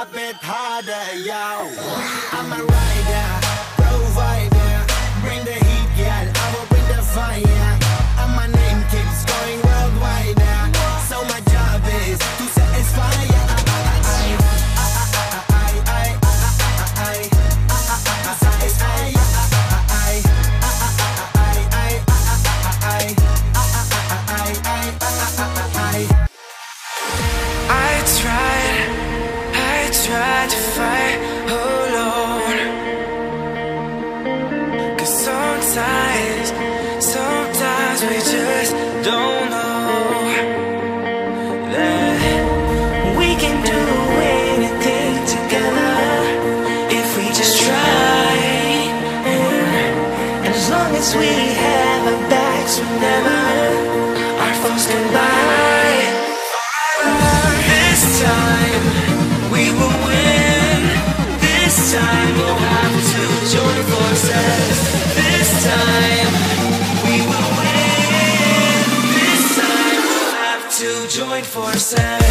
a bit harder, yo. I'm a rider, provider. Long as we have our backs, whenever our foes collide. This time we will win. This time we'll have to join forces. This time we will win. This time we'll have to join forces.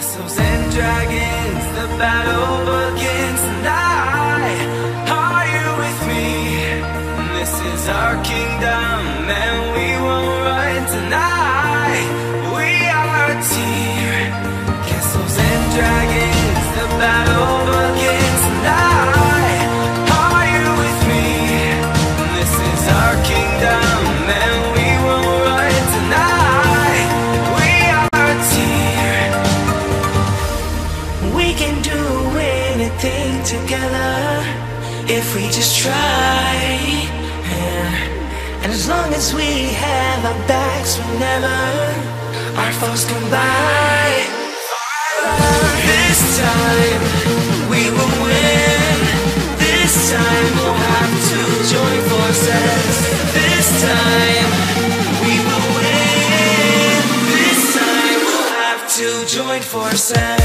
Castles and dragons, the battle begins tonight. Are you with me? This is our kingdom, anything together if we just try. Yeah. And as long as we have our backs whenever our foes come by. This time we will win. This time we'll have to join forces. This time we will win. This time we'll have to join forces.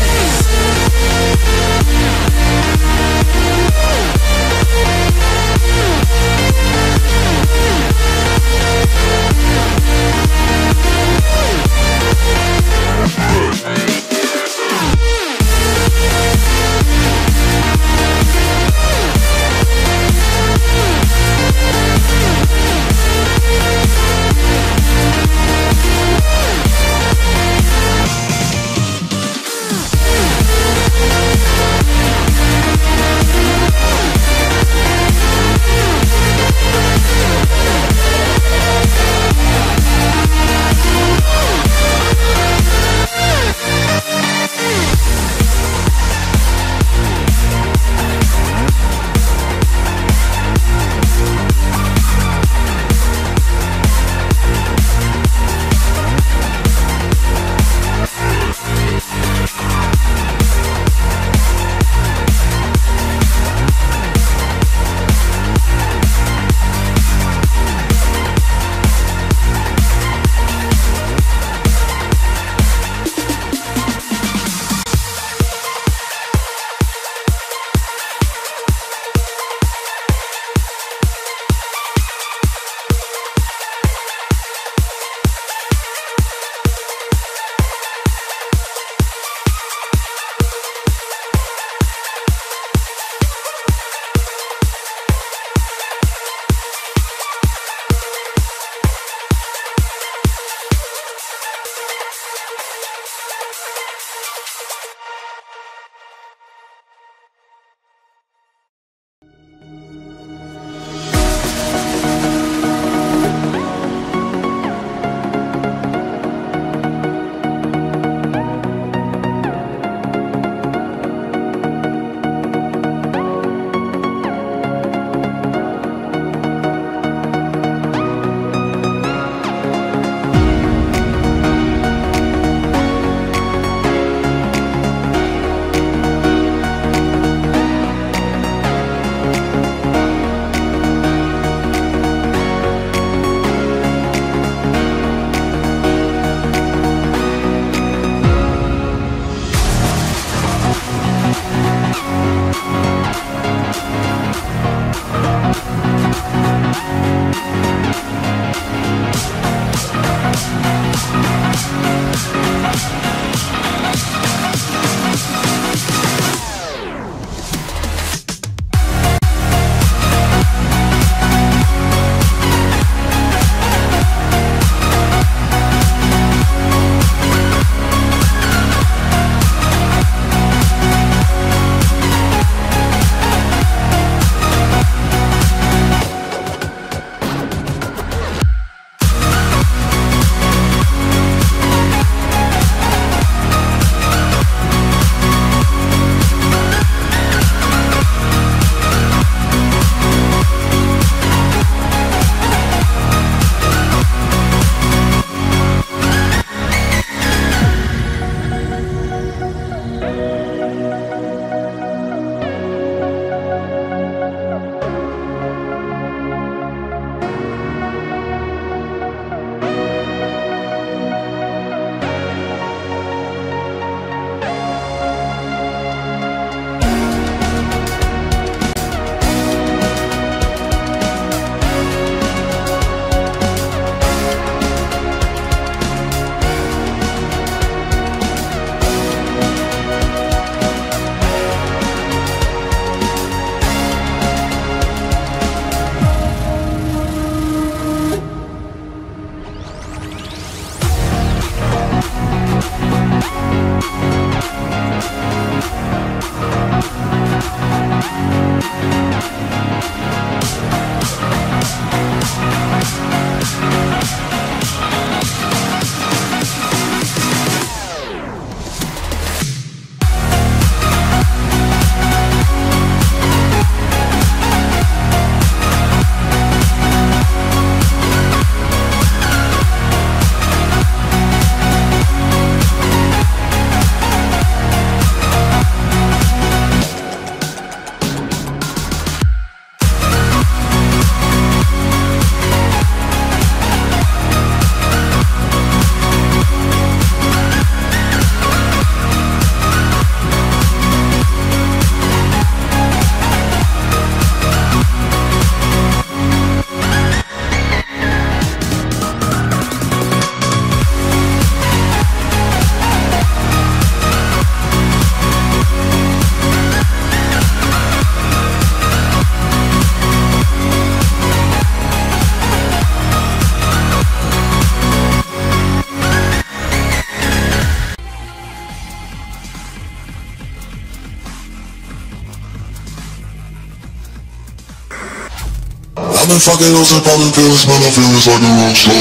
I've been fucking hoes and popping pills, man, I feel just like a rock star.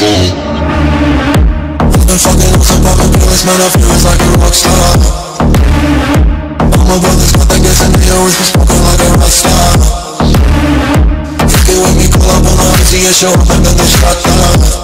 I've been fucking hoes and popping pills, man, I feel just like a rock star. My brothers got that gas and they always be smoking like a rock star. Fucking with me, call up on the IC and show up and then they shot down.